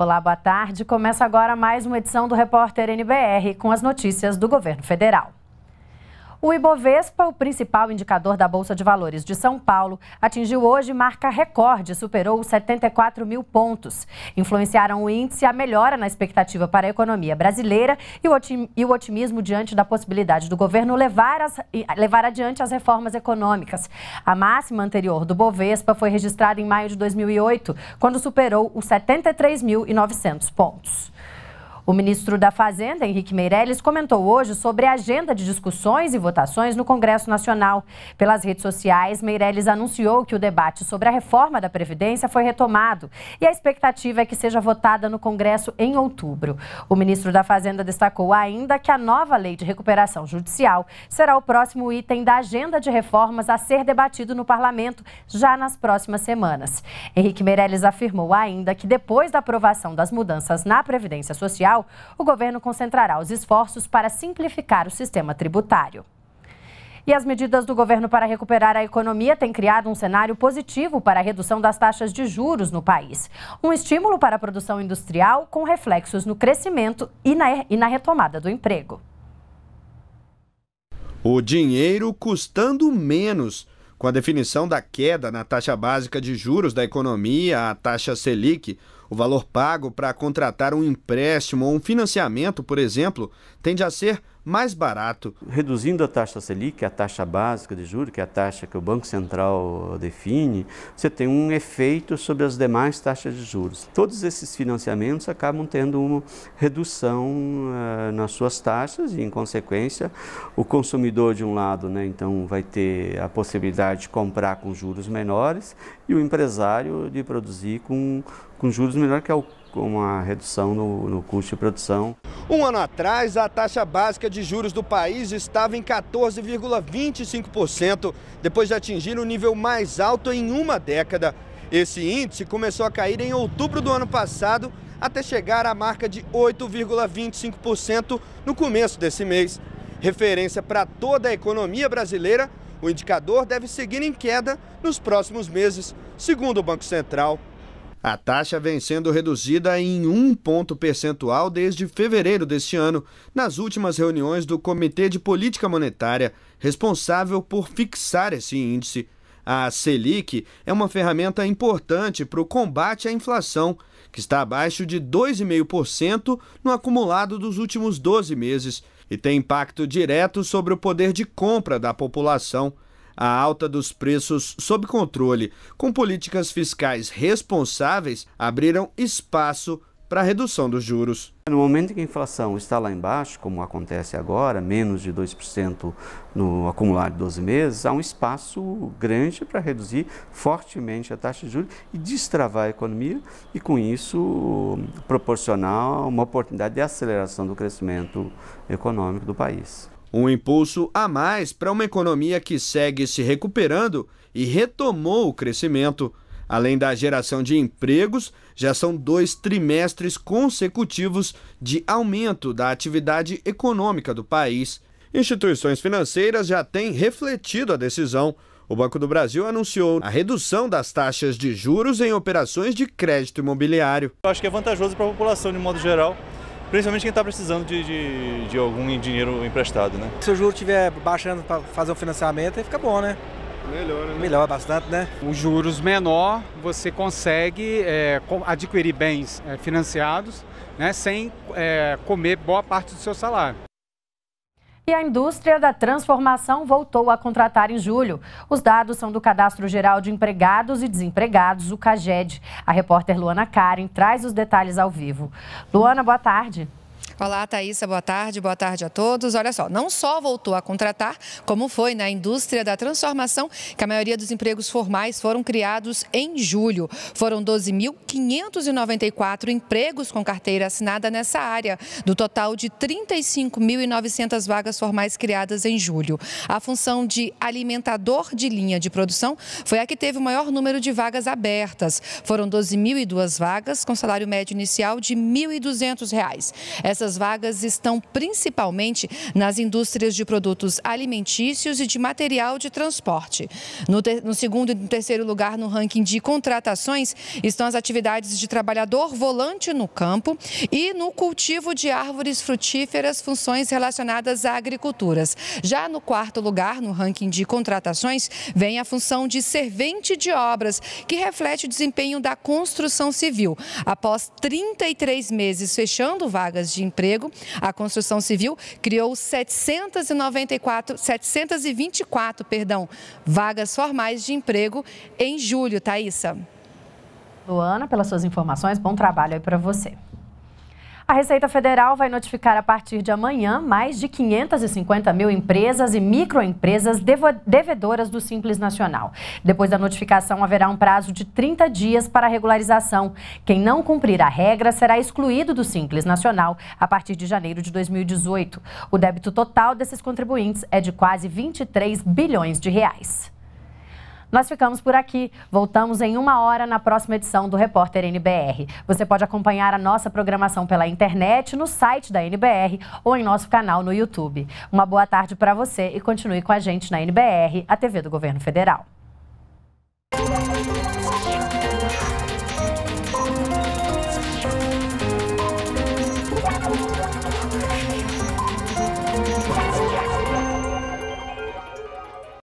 Olá, boa tarde. Começa agora mais uma edição do Repórter NBR com as notícias do governo federal. O Ibovespa, o principal indicador da Bolsa de Valores de São Paulo, atingiu hoje marca recorde, superou os 74 mil pontos. Influenciaram o índice a melhora na expectativa para a economia brasileira e o otimismo diante da possibilidade do governo levar, as, levar adiante as reformas econômicas. A máxima anterior do Bovespa foi registrada em maio de 2008, quando superou os 73.900 pontos. O ministro da Fazenda, Henrique Meirelles, comentou hoje sobre a agenda de discussões e votações no Congresso Nacional. Pelas redes sociais, Meirelles anunciou que o debate sobre a reforma da Previdência foi retomado e a expectativa é que seja votada no Congresso em outubro. O ministro da Fazenda destacou ainda que a nova lei de recuperação judicial será o próximo item da agenda de reformas a ser debatido no parlamento já nas próximas semanas. Henrique Meirelles afirmou ainda que depois da aprovação das mudanças na Previdência Social, o governo concentrará os esforços para simplificar o sistema tributário. E as medidas do governo para recuperar a economia têm criado um cenário positivo para a redução das taxas de juros no país. Um estímulo para a produção industrial com reflexos no crescimento e na, e na retomada do emprego. O dinheiro custando menos. Com a definição da queda na taxa básica de juros da economia, a taxa Selic, o valor pago para contratar um empréstimo ou um financiamento, por exemplo, tende a ser mais barato. Reduzindo a taxa Selic, a taxa básica de juros, que é a taxa que o Banco Central define, você tem um efeito sobre as demais taxas de juros. Todos esses financiamentos acabam tendo uma redução uh, nas suas taxas e, em consequência, o consumidor, de um lado, né, então vai ter a possibilidade de comprar com juros menores e o empresário de produzir com, com juros menores, que uma redução no, no custo de produção. Um ano atrás, a taxa básica de juros do país estava em 14,25%, depois de atingir o nível mais alto em uma década. Esse índice começou a cair em outubro do ano passado, até chegar à marca de 8,25% no começo desse mês. Referência para toda a economia brasileira, o indicador deve seguir em queda nos próximos meses, segundo o Banco Central. A taxa vem sendo reduzida em um ponto percentual desde fevereiro deste ano, nas últimas reuniões do Comitê de Política Monetária, responsável por fixar esse índice. A Selic é uma ferramenta importante para o combate à inflação, que está abaixo de 2,5% no acumulado dos últimos 12 meses e tem impacto direto sobre o poder de compra da população a alta dos preços sob controle, com políticas fiscais responsáveis, abriram espaço para a redução dos juros. No momento em que a inflação está lá embaixo, como acontece agora, menos de 2% no acumulado de 12 meses, há um espaço grande para reduzir fortemente a taxa de juros e destravar a economia e, com isso, proporcionar uma oportunidade de aceleração do crescimento econômico do país. Um impulso a mais para uma economia que segue se recuperando e retomou o crescimento. Além da geração de empregos, já são dois trimestres consecutivos de aumento da atividade econômica do país. Instituições financeiras já têm refletido a decisão. O Banco do Brasil anunciou a redução das taxas de juros em operações de crédito imobiliário. Eu acho que é vantajoso para a população de modo geral principalmente quem está precisando de, de, de, algum dinheiro emprestado, né? Se o juro estiver baixando para fazer o financiamento, aí fica bom, né? Melhor, né? Melhor bastante, né? Os juros menor, você consegue é, adquirir bens é, financiados né, sem é, comer boa parte do seu salário. E a indústria da transformação voltou a contratar em julho. Os dados são do Cadastro Geral de Empregados e Desempregados, o CAGED. A repórter Luana Karen traz os detalhes ao vivo. Luana, boa tarde. Olá, Thaisa, boa tarde, boa tarde a todos. Olha só, não só voltou a contratar, como foi na indústria da transformação, que a maioria dos empregos formais foram criados em julho. Foram 12.594 empregos com carteira assinada nessa área, do total de 35.900 vagas formais criadas em julho. A função de alimentador de linha de produção foi a que teve o maior número de vagas abertas. Foram 12.002 vagas, com salário médio inicial de R$ 1.200. Essas Essas vagas estão principalmente nas indústrias de produtos alimentícios e de material de transporte. No, ter, no segundo e no terceiro lugar no ranking de contratações estão as atividades de trabalhador volante no campo e no cultivo de árvores frutíferas, funções relacionadas à agricultura. Já no quarto lugar, no ranking de contratações, vem a função de servente de obras, que reflete o desempenho da construção civil. Após 33 meses fechando vagas de emprego, a construção civil criou 794, 724 perdão, vagas formais de emprego em julho, Thaisa. Luana, pelas suas informações, bom trabalho aí para você. A Receita Federal vai notificar a partir de amanhã mais de 550 mil empresas e microempresas devedoras do Simples Nacional. Depois da notificação, haverá um prazo de 30 dias para regularização. Quem não cumprir a regra será excluído do Simples Nacional a partir de janeiro de 2018. O débito total desses contribuintes é de quase 23 bilhões de reais. Nós ficamos por aqui. Voltamos em uma hora na próxima edição do Repórter NBR. Você pode acompanhar a nossa programação pela internet, no site da NBR ou em nosso canal no YouTube. Uma boa tarde para você e continue com a gente na NBR, a TV do Governo Federal.